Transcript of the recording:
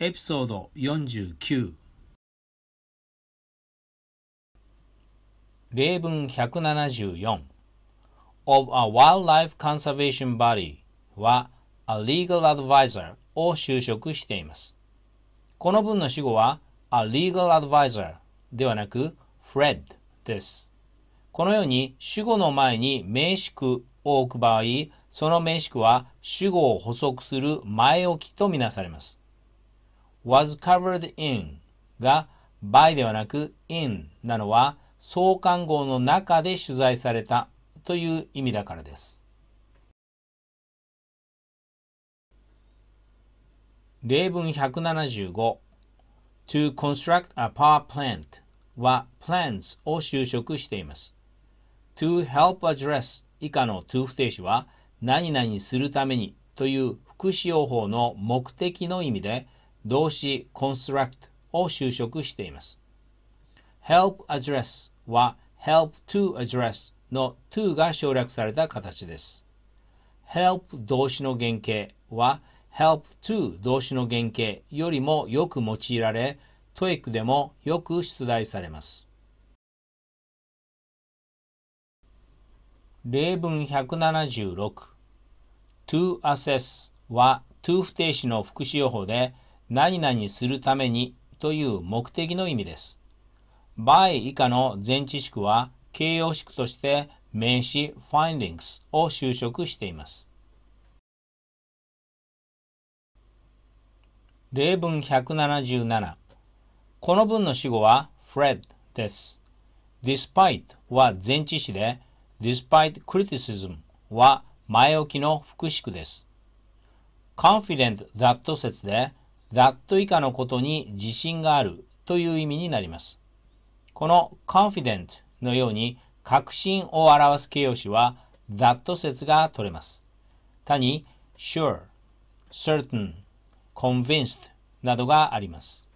エピソード49例文174 of a wildlife conservation body は a legal advisor を修飾しています。この文の主語は a legal advisor ではなく Fred です。このように主語の前に名詞句を置く場合、その名詞句は主語を補足する前置きとみなされます。Was covered in が by ではなく in なのは創刊号の中で取材されたという意味だからです。例文175 To construct a power plant は plans を修飾しています。To help address 以下の to 不定詞は何々するためにという福祉用法の目的の意味で動詞 construct を修飾しています。help address は help to address の to が省略された形です。help 動詞の原型は help to 動詞の原型よりもよく用いられ、TOEIC でもよく出題されます。例文176 to assess は to 不定詞の副詞用法で何々するためにという目的の意味です。by 以下の前置詞句は形容詞句として名詞 findings を修飾しています。例文177この文の主語は Fred です。despite は前置詞で despite criticism は前置きの副詞句です。confident that 説で that 以下のことに自信があるという意味になります。この confident のように確信を表す形容詞は that 説が取れます。他に sure, certain, convinced などがあります。